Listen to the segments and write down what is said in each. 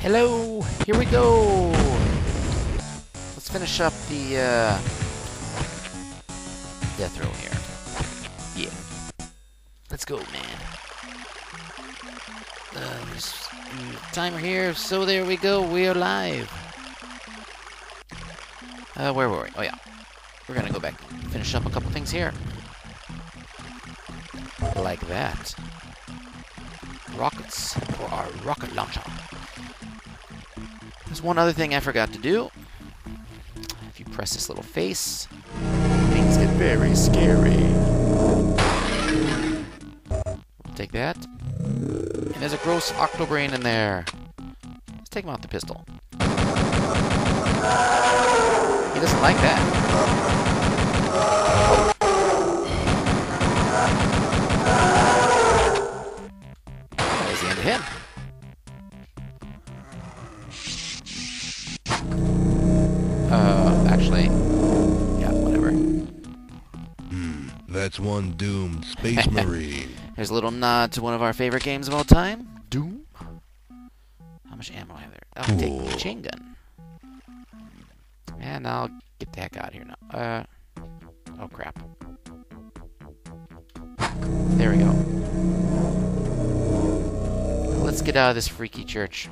Hello, here we go. Let's finish up the uh, death row here. Yeah, let's go, man. Uh, a timer here, so there we go. We are live. Uh, where were we? Oh yeah, we're gonna go back finish up a couple things here, like that. Rockets for our rocket launcher. There's one other thing I forgot to do. If you press this little face, things get very scary. Take that. And there's a gross octobrain in there. Let's take him out the pistol. He doesn't like that. Uh, actually, yeah, whatever. That's one doomed space marine. There's a little nod to one of our favorite games of all time, Doom. How much ammo I have there? I'll take the chain gun. And I'll get the heck out of here now. Uh, oh crap. There we go. Let's get out of this freaky church.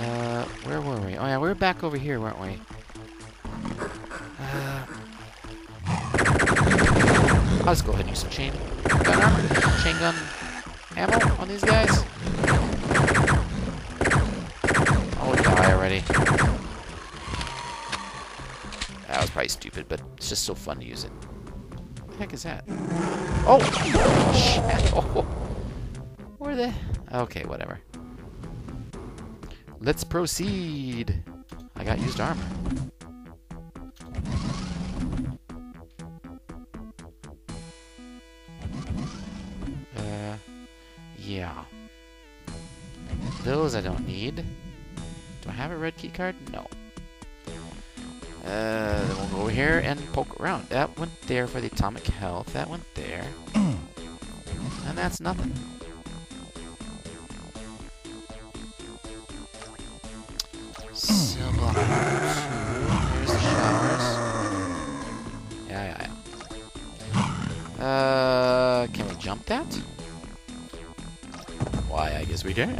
Uh, where were we? Oh yeah, we were back over here, weren't we? Uh, I'll just go ahead and use some chain gun armor, chain gun ammo on these guys. Oh, die already. That was probably stupid, but it's just so fun to use it. What the heck is that? Oh! Oh. Where the... Okay, whatever. Let's proceed! I got used armor. Uh, yeah. Those I don't need. Do I have a red key card? No. Uh, then we'll go over here and poke around. That went there for the atomic health. That went there. and that's nothing. Uh, can we jump that? Why, I guess we can.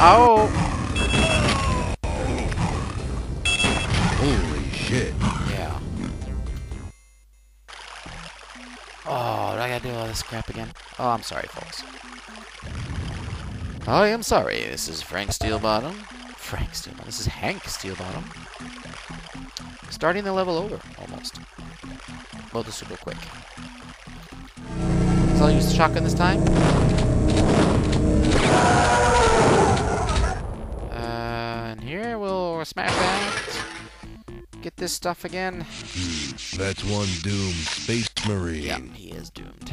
Oh! Holy shit. Yeah. Oh, do I gotta do all this crap again? Oh, I'm sorry, folks. I am sorry. This is Frank Steelbottom. Frank Steelbottom. This is Hank Steelbottom. Starting the level over, almost. Well, this go quick. So I'll use the shotgun this time. Uh, and here we'll smash that. Get this stuff again. That's one doomed space marine. Yeah, he is doomed.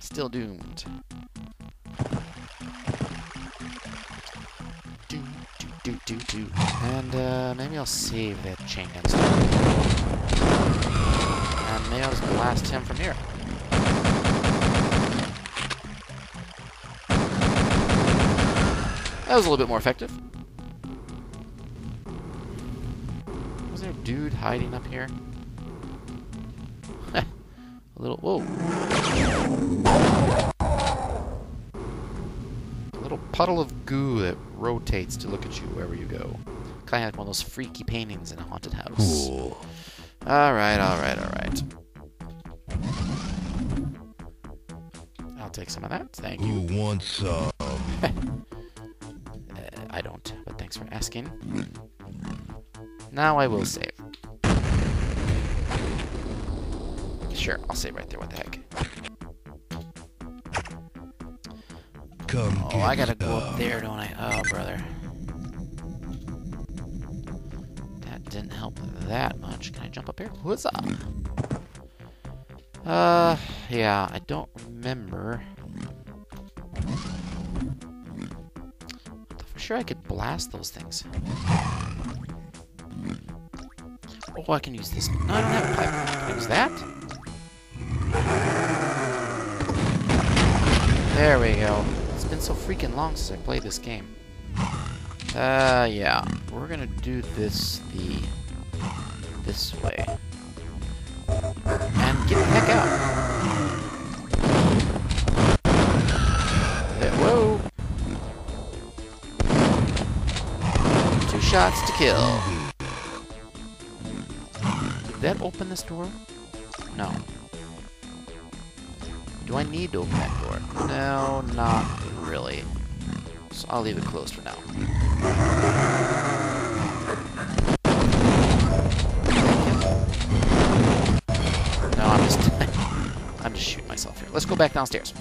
Still doomed. Do, do, do, do, do. And uh, maybe I'll save that chain gun stuff. Blast him from here. That was a little bit more effective. Was there a dude hiding up here? a little. Whoa. A little puddle of goo that rotates to look at you wherever you go. Kind of like one of those freaky paintings in a haunted house. Alright, alright, alright. Take some of that. Thank you. Who wants some? Uh, I don't, but thanks for asking. Now I will save. Sure, I'll save right there. What the heck? Come Oh, I gotta go up there, don't I? Oh, brother. That didn't help that much. Can I jump up here? What's up? Uh, yeah, I don't remember. For sure I could blast those things. Oh, I can use this. No, I don't have a pipe. I use that? There we go. It's been so freaking long since I played this game. Uh, yeah. We're gonna do this the... this way. And get the heck out. Shots to kill. Did that open this door? No. Do I need to open that door? No, not really. So I'll leave it closed for now. No, I'm just... I'm just shooting myself here. Let's go back downstairs.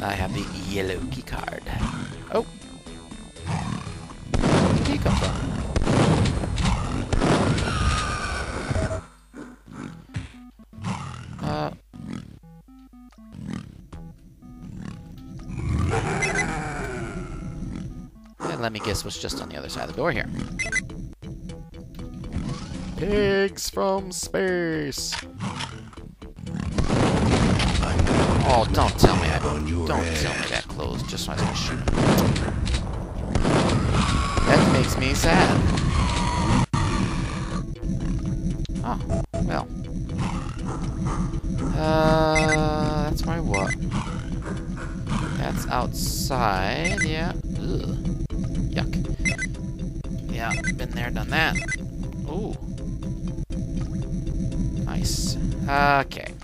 I have the yellow key card. Oh. And let me guess what's just on the other side of the door here. Pigs from space. Oh, don't tell me I On your don't tell me that closed just so I can shoot. That makes me sad. Oh, well. Uh, that's my what? That's outside, yeah. There, done that. Ooh. Nice. Okay.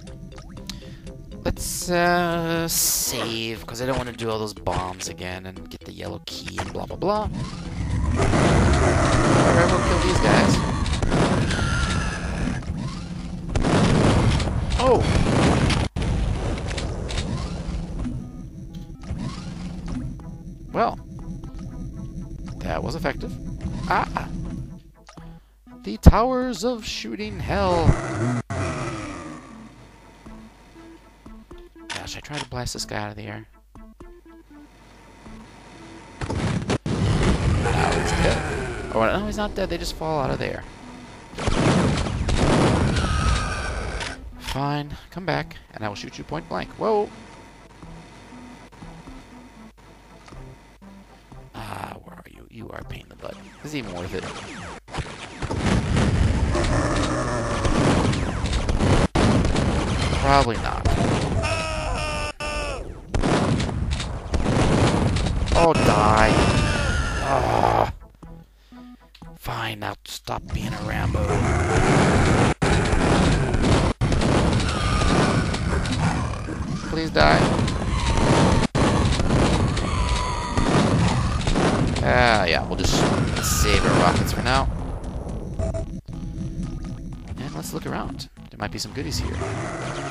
Let's, uh, save, because I don't want to do all those bombs again and get the yellow key and blah blah blah. Alright, we'll kill these guys. Oh! Well, that was effective. Ah! The Towers of Shooting Hell. Gosh, I tried to blast this guy out of the air. Now he's dead. Oh, no, he's not dead. They just fall out of the air. Fine. Come back, and I will shoot you point blank. Whoa! Ah, where are you? You are a pain in the butt. This is even worth it. Probably not. Oh, die. Ah. Fine, now stop being a Rambo. Please die. Ah, yeah, we'll just save our rockets for now. And let's look around. There might be some goodies here.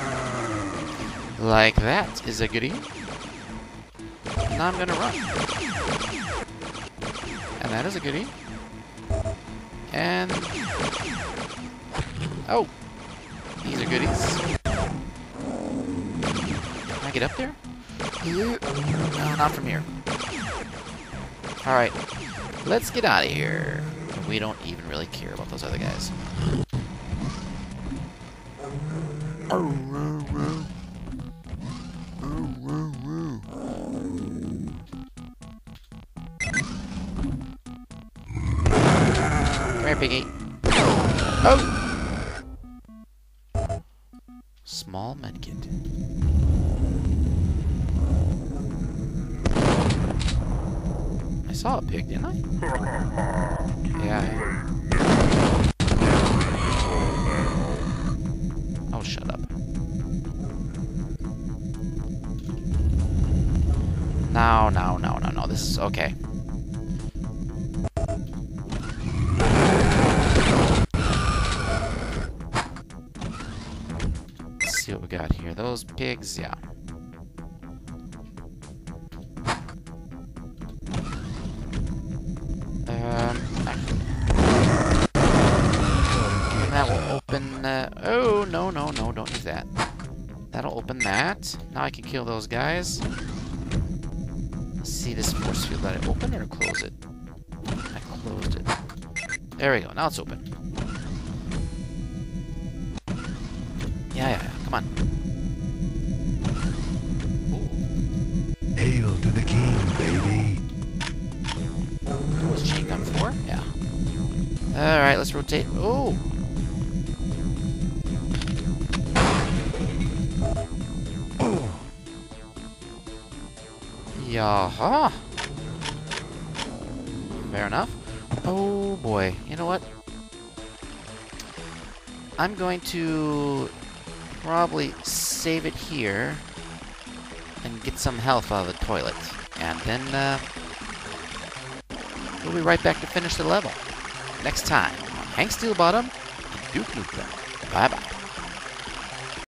Like that is a goodie. Now I'm gonna run. And that is a goodie. And... Oh! These are goodies. Can I get up there? No, not from here. Alright. Let's get out of here. We don't even really care about those other guys. Come here, piggy. Oh! Small medkit. I saw a pig, didn't I? Yeah. Oh, shut up. No, no, no, no, no. This is okay. We got here. Those pigs, yeah. Um, that will open. Uh, oh no no no! Don't use that. That'll open that. Now I can kill those guys. Let's see this force field. Let it open or close it? I closed it. There we go. Now it's open. Yeah yeah. yeah. Hail to the king, baby. Was she? Yeah. Alright, let's rotate. Oh! Oh! Yaha! Fair enough. Oh boy. You know what? I'm going to probably save it here and get some health out of the toilet. And then uh, we'll be right back to finish the level. Next time on Hank Steelbottom and Duke Nukem.